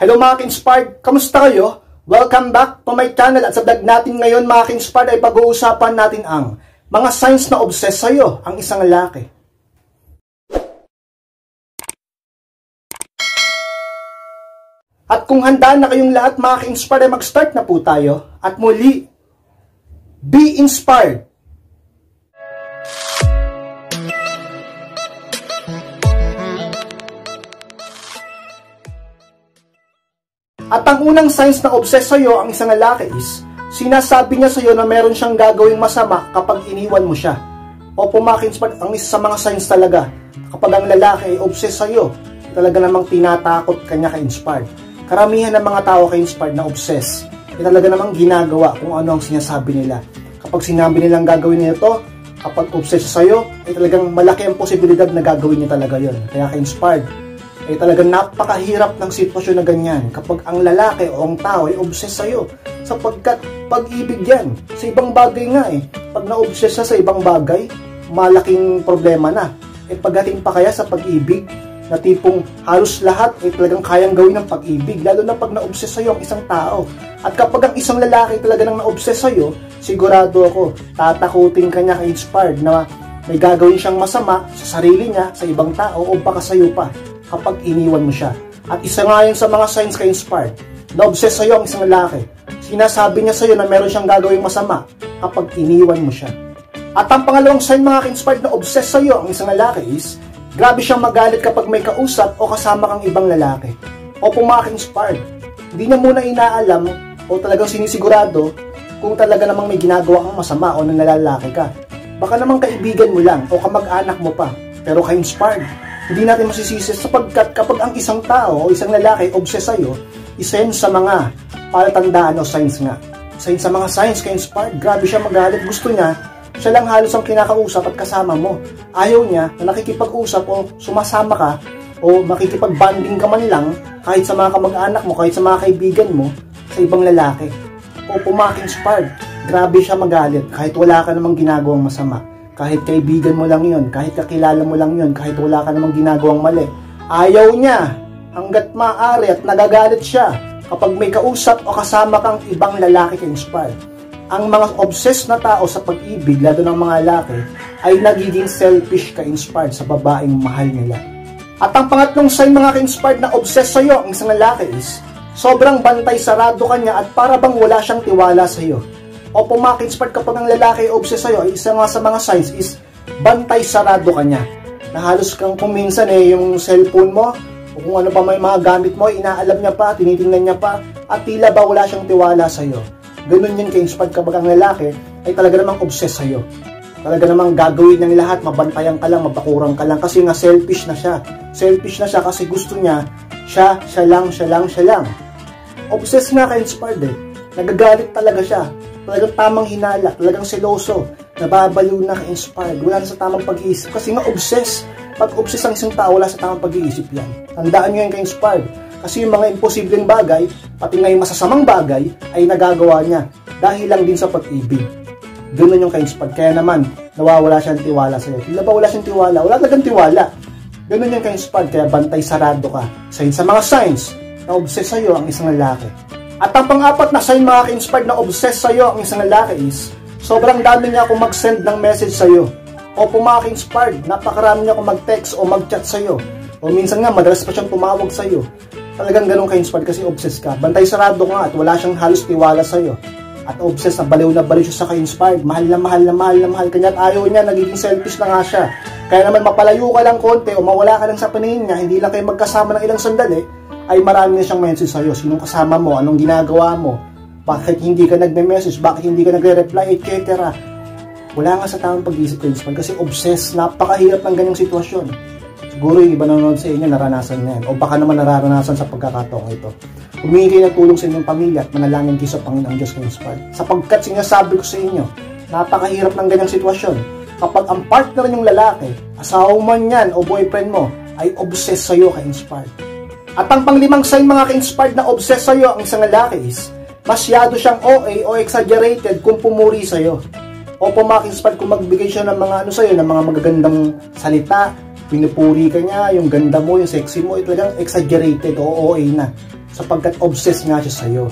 Hello mga Kinspired! Kamusta kayo? Welcome back to my channel at sa vlog natin ngayon mga Kinspired ay pag-uusapan natin ang mga signs na obsessed sa'yo ang isang lalaki. At kung handa na kayong lahat mga Kinspired ay mag-start na po tayo at muli, be inspired! At ang unang signs na obsessed sa'yo ang isang lalaki is, sinasabi niya sa'yo na meron siyang gagawing masama kapag iniwan mo siya. O pumakins ang isa sa mga signs talaga, kapag ang lalaki ay obsessed sa'yo, talaga namang tinatakot kanya ka-inspired. Karamihan ng mga tao ka-inspired na obsessed, ay talaga namang ginagawa kung ano ang sinasabi nila. Kapag sinabi nilang gagawin niya ito, kapag obsessed sa'yo, ay talagang malaki ang posibilidad na gagawin niya talaga yon. Kaya ka-inspired, eh talagang napakahirap ng sitwasyon na ganyan kapag ang lalaki o ang tao ay obsessed sa'yo sapagkat pag-ibig yan sa ibang bagay nga eh. Pag na-obsess siya sa ibang bagay malaking problema na. Eh pagdating pa kaya sa pag-ibig na tipong halos lahat ay talagang kayang gawin ng pag-ibig lalo na pag na-obsess sa'yo ang isang tao. At kapag ang isang lalaki talaga nang na-obsess sa'yo sigurado ako tatakutin ka niya ka-inspired na may gagawin siyang masama sa sarili niya, sa ibang tao o baka sa'yo pa kapag iniwan mo siya. At isa nga yun sa mga signs ka inspired. Na-obsess sa'yo ang isang lalaki. Sinasabi niya sa'yo na meron siyang gagawing masama kapag iniwan mo siya. At ang pangalawang sign mga ka-inspired na obsessed sa'yo ang isang lalaki is, grabe siyang magalit kapag may kausap o kasama kang ibang lalaki. O kung mga ka-inspired, hindi niya muna inaalam o talagang sinisigurado kung talaga namang may ginagawa kang masama o nanlalalaki ka. Baka namang kaibigan mo lang o kamag-anak mo pa, pero ka-inspired hindi natin masisisi sapagkat kapag ang isang tao isang lalaki obsessed sa'yo, yun sa mga palatandaan o signs nga. Isa sa mga signs kay inspired, grabe siya magalit, gusto niya, siya lang halos ang kinakausap at kasama mo. Ayaw niya na nakikipag-usap o sumasama ka o makikipag-banding ka man lang kahit sa mga kamag-anak mo, kahit sa mga kaibigan mo, sa ibang lalaki. O pumak-inspired, grabe siya magalit kahit wala ka namang ginagawang masama kahit kaibigan mo lang yon, kahit kakilala mo lang yon, kahit wala ka namang ginagawang mali. Ayaw niya hanggat maaari at nagagalit siya kapag may kausap o kasama kang ibang lalaki ka-inspire. Ang mga obsessed na tao sa pag-ibig, lalo ng mga lalaki, ay nagiging selfish ka-inspired sa babaeng mahal nila. At ang pangatlong sign mga ka-inspired na obsessed sa'yo ang isang lalaki is, sobrang bantay sarado kanya at para bang wala siyang tiwala sa'yo o pumakinspart kapag ang lalaki obsessed sa'yo, isa nga sa mga signs is bantay sarado ka niya. Na halos kang kung minsan eh, yung cellphone mo, o kung ano pa may mga gamit mo, inaalam niya pa, tinitingnan niya pa, at tila ba wala siyang tiwala sa'yo. Ganun yun kay inspired kapag ang lalaki ay talaga namang obsessed sa'yo. Talaga namang gagawin ng lahat, mabantayan ka lang, mabakurang ka lang, kasi nga selfish na siya. Selfish na siya kasi gusto niya, siya, siya lang, siya lang, siya lang. Obsessed nga kay inspired eh. Nagagalit talaga siya talagang tamang hinala, talagang seloso, nababaliw na ka-inspired, wala na sa tamang pag-iisip. Kasi nga obsessed. Pag obsessed ang isang tao, wala sa tamang pag-iisip yan. Tandaan nyo yan ka-inspired. Kasi yung mga imposibleng bagay, pati nga yung masasamang bagay, ay nagagawa niya. Dahil lang din sa pag-ibig. Ganun yung ka-inspired. Kaya naman, nawawala siyang tiwala sa'yo. Tila ba wala siyang tiwala? Wala talagang tiwala. Ganun yung ka-inspired. Kaya bantay sarado ka. Sa, sa mga signs na obsessed sa'yo ang isang lalaki at ang pang-apat na sign mga ka-inspired na obsessed sa'yo ang isang lalaki is, sobrang dami niya akong mag-send ng message sa'yo. O mga ka-inspired, napakarami niya akong mag-text o mag-chat sa'yo. O minsan nga, madalas pa siyang tumawag sa'yo. Talagang ganun ka-inspired kasi obsessed ka. Bantay sarado nga at wala siyang halos tiwala sa'yo. At obsessed na baliw na baliw siya sa ka-inspired. Mahal na mahal na mahal na mahal kanya at ayaw niya, nagiging selfish na nga siya. Kaya naman mapalayo ka lang konti o mawala ka lang sa paningin niya, hindi lang kayo magkasama ng ilang sandali, ay marami na siyang message sa'yo. Sinong kasama mo? Anong ginagawa mo? Bakit hindi ka nagme-message? Bakit hindi ka nagre-reply? Etc. Wala nga sa tamang pag-iisip principal kasi obsessed. Napakahirap ng ganyang sitwasyon. Siguro yung iba nanonood sa inyo, naranasan na yan. O baka naman nararanasan sa pagkakataong ito. Humingi kayo ng tulong sa inyong pamilya at manalangin kayo sa Panginoong Diyos inspired. Sapagkat sinasabi ko sa inyo, napakahirap ng ganyang sitwasyon. Kapag ang partner yung lalaki, asawa man yan o boyfriend mo, ay obsessed sa'yo ka-inspired at ang panglimang sign mga ka-inspired na obsessed sa'yo ang isang lalaki masyado siyang OA o exaggerated kung pumuri sa'yo. O pumak-inspired kung magbigay siya ng mga ano sa'yo, ng mga magagandang salita, pinupuri ka niya, yung ganda mo, yung sexy mo, talagang exaggerated o OA na. sapagkat obsessed nga siya sa'yo.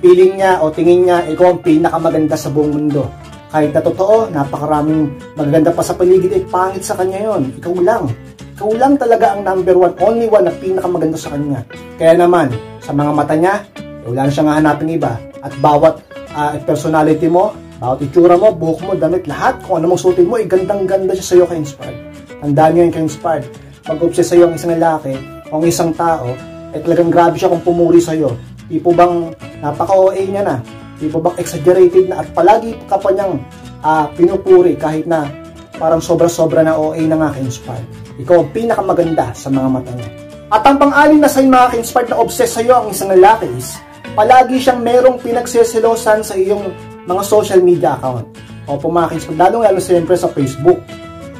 Feeling niya o tingin niya, ikaw ang pinakamaganda sa buong mundo. Kahit na totoo, napakaraming magaganda pa sa paligid, eh, pangit sa kanya yon. Ikaw lang. Ikaw lang talaga ang number one, only one na pinakamaganda sa kanya. Kaya naman, sa mga mata niya, wala na siyang hanapin iba. At bawat uh, personality mo, bawat itsura mo, buhok mo, damit, lahat, kung ano mong suotin mo, eh, gandang-ganda siya sa'yo ka-inspired. Tandaan niyo yung ka-inspired. Pag-obsess sa'yo ang isang lalaki, o ang isang tao, eh talagang grabe siya kung pumuri sa'yo Tipo bang napaka-OA niya na? Tipo bang exaggerated na at palagi ka pa niyang uh, pinupuri kahit na parang sobra-sobra na OA na nga ka-inspired. Ikaw ang pinakamaganda sa mga mata niya. At ang pang-aling na sa'yo mga ka-inspired na obsessed sa'yo ang isang lalaki is palagi siyang merong pinagseselosan sa iyong mga social media account. O pumakins pag lalong lalo siyempre sa Facebook.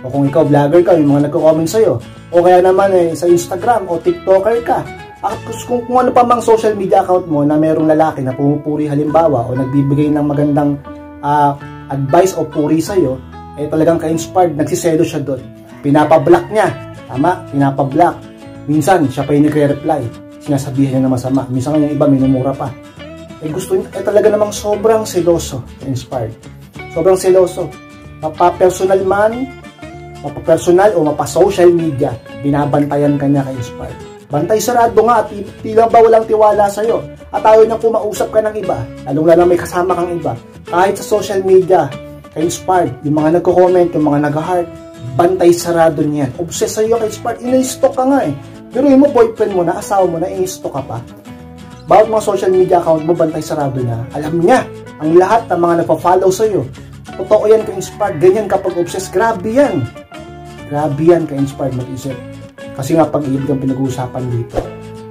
O kung ikaw vlogger ka, yung mga nagko-comment sa'yo. O kaya naman eh, sa Instagram o TikToker ka at kung, kung ano pa mang social media account mo na mayroong lalaki na pumupuri halimbawa o nagbibigay ng magandang uh, advice o puri sa'yo, eh talagang ka-inspired, nagsiselo siya doon. Pinapablock niya. Tama, pinapablock. Minsan, siya pa yung nagre-reply. Sinasabihan niya na masama. Minsan yung iba, minumura pa. Eh gusto niya, eh talaga namang sobrang seloso, inspired. Sobrang seloso. Mapa-personal man, mapa-personal o mapa-social media, binabantayan kanya ka-inspired. Bantay sarado nga at tila ba walang tiwala sa'yo. At ayaw niyang kumausap ka ng iba, lalong lalo may kasama kang iba. Kahit sa social media, ka-inspired, yung mga nagko-comment, yung mga nag-heart, bantay sarado niyan. Obsessed sa'yo ka-inspired, ina-stalk ka nga eh. Pero yung mo, boyfriend mo na, asawa mo na, in-stalk ka pa. Bawat mga social media account mo, bantay sarado niya. Alam niya, ang lahat ng mga nagpa-follow sa'yo. Totoo yan ka-inspired, ganyan kapag obsessed, grabe yan. Grabe yan ka-inspired mag-isip. Kasi nga pag-ibig ang pinag-uusapan dito.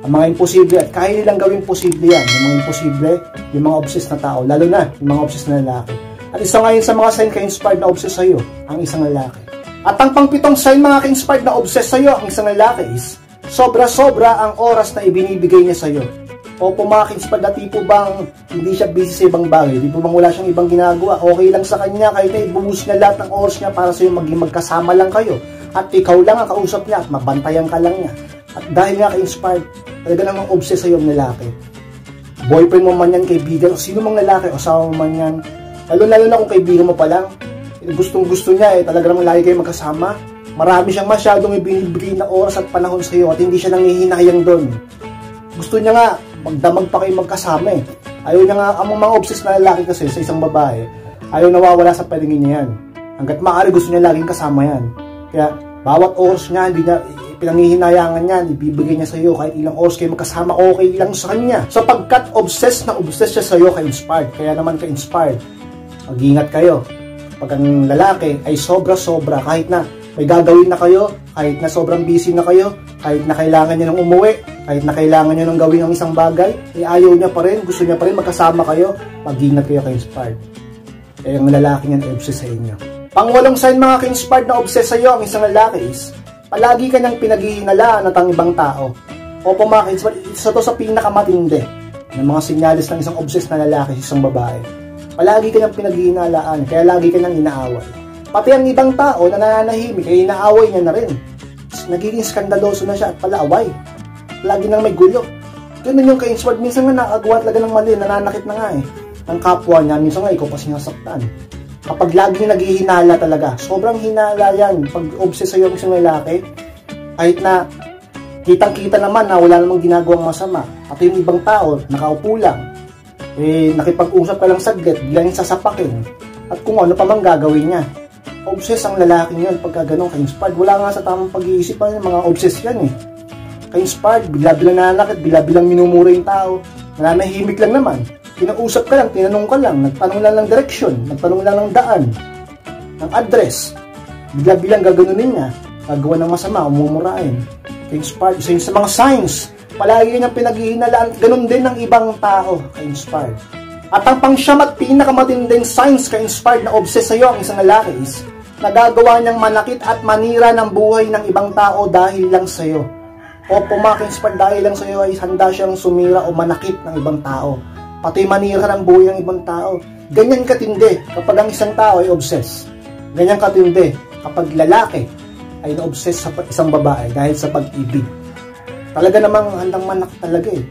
Ang mga imposible at kaya nilang gawing posible yan. Yung mga imposible, yung mga obsessed na tao, lalo na yung mga obsessed na lalaki. At isa ngayon sa mga sign ka-inspired na obsessed sa'yo, ang isang lalaki. At ang pangpitong sign mga ka-inspired na obsessed sa'yo, ang isang lalaki is, sobra-sobra ang oras na ibinibigay niya sa'yo. O pumakins pa dati po bang hindi siya busy sa ibang bagay, di po bang wala siyang ibang ginagawa, okay lang sa kanya kahit na ibuhos niya lahat ng oras niya para sa'yo maging magkasama lang kayo at ikaw lang ang kausap niya at mabantayan ka lang niya. At dahil nga ka-inspired, talaga namang obsessed sa'yo ang lalaki. Boyfriend mo man yan, kaibigan, o sino mang lalaki, o asawa mo man yan. Lalo-lalo na kung kaibigan mo pa lang, gustong gusto niya eh, talaga namang lagi kayo magkasama. Marami siyang masyadong ibinibigay na oras at panahon sa iyo at hindi siya nangihinayang doon. Gusto niya nga, magdamag pa kayo magkasama eh. Ayaw niya nga, ang mga obsessed na lalaki kasi sa isang babae, ayaw nawawala sa palingin niya yan. Hanggat maaari gusto niya laging kasama yan. Kaya bawat oras niya, hindi niya pinangihinayangan niya, ibibigay niya sa iyo kahit ilang oras kayo magkasama, okay lang sa kanya. Sapagkat obsessed na obsessed siya sa iyo ka-inspired. Kaya naman ka-inspired. Mag-ingat kayo. Pag ang lalaki ay sobra-sobra, kahit na may gagawin na kayo, kahit na sobrang busy na kayo, kahit na kailangan niya ng umuwi, kahit na kailangan niya ng gawin ng isang bagay, ay ayaw niya pa rin, gusto niya pa rin magkasama kayo, mag-ingat kayo ka-inspired. Eh, ang lalaki niyan obsessed sa inyo. Pangwalong sign mga ka-inspired na obsessed sa iyo ang isang lalaki is, palagi ka niyang pinaghihinalaan at ang ibang tao. Opo mga ka-inspired, isa to sa pinakamatindi ng mga sinyalis ng isang obsessed na lalaki sa isang babae. Palagi ka niyang pinaghihinalaan, kaya lagi ka niyang inaaway. Pati ang ibang tao na nananahimik, ay inaaway niya na rin. Nagiging skandaloso na siya at palaaway. Lagi nang may gulo. Ganun yung ka-inspired. Minsan nga nakagawa talaga ng mali, nananakit na nga eh. Ang kapwa niya, minsan nga ikaw pa sinasaktan kapag lagi naghihinala talaga, sobrang hinala yan. Pag obsess sa'yo ang isang lalaki, kahit na kitang-kita naman na wala namang ginagawang masama. At yung ibang tao, nakaupo lang, eh, nakipag-usap ka lang saglit, biglang sasapakin. At kung ano pa mang gagawin niya. Obsess ang lalaki yun pagka ganun, ka-inspired. Wala nga sa tamang pag-iisip pa mga obsess yan eh. Ka-inspired, bigla-bilang nananakit, bigla-bilang minumura yung tao. Nananahimik lang naman Kinausap ka lang, tinanong ka lang, nagtanong lang ng direksyon, nagtanong lang ng daan, ng address. Bigla-bilang gaganunin niya, gagawa ng masama, umumurain. Ka-inspired. Isa sa mga signs, palagi niyang pinaghihinalaan, ganun din ng ibang tao, ka-inspired. At ang pangsyam at pinakamatinding signs ka-inspired na obsessed sa iyo ang isang lalaki is, nagagawa niyang manakit at manira ng buhay ng ibang tao dahil lang sa iyo. O pumakinspired dahil lang sa iyo ay handa siyang sumira o manakit ng ibang tao pati manira ng buhay ng ibang tao. Ganyan katindi kapag ang isang tao ay obsessed. Ganyan katindi kapag lalaki ay na-obsess sa isang babae dahil sa pag-ibig. Talaga namang handang manak talaga eh.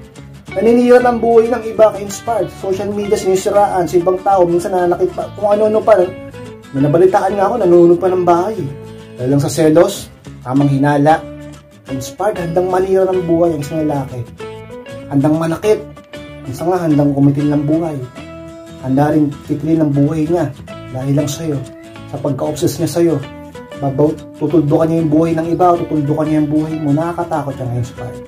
Naninira ng buhay ng iba ka-inspired. Social media, sinisiraan sa ibang tao. Minsan nananakit pa. Kung ano-ano pa. May nabalitaan nga ako, nanunod pa ng bahay. Dahil lang sa selos, tamang hinala. Inspired, handang manira ng buhay ang isang lalaki. Handang manakit. Minsan nga, handang kumitil ng buhay. Handa rin titilin ng buhay niya. Dahil lang sa'yo. Sa pagka-obsess niya sa'yo. Tutuldukan niya yung buhay ng iba, tutuldukan niya yung buhay mo. Nakakatakot yung inspired.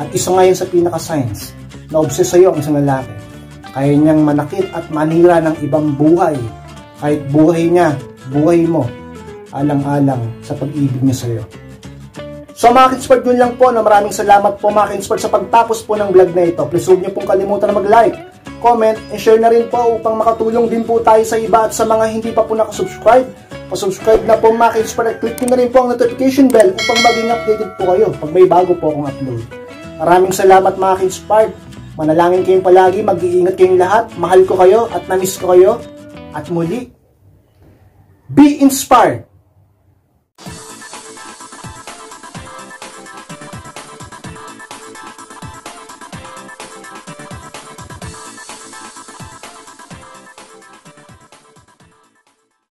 At isa nga yun sa pinaka-science na-obsess sa'yo ang isang lalaki. Kaya niyang manakit at manira ng ibang buhay. Kahit buhay niya, buhay mo, alang-alang sa pag-ibig niya sa'yo. So mga kinspert, yun lang po na maraming salamat po mga kinspert sa pagtapos po ng vlog na ito. Please huwag niyo pong kalimutan na mag-like, comment, and share na rin po upang makatulong din po tayo sa iba at sa mga hindi pa po nakasubscribe. Pasubscribe na po mga kinspert at click nyo na rin po ang notification bell upang maging updated po kayo pag may bago po akong upload. Maraming salamat mga kinspert. Manalangin kayong palagi, mag-iingat kayong lahat, mahal ko kayo at namiss ko kayo. At muli, be inspired!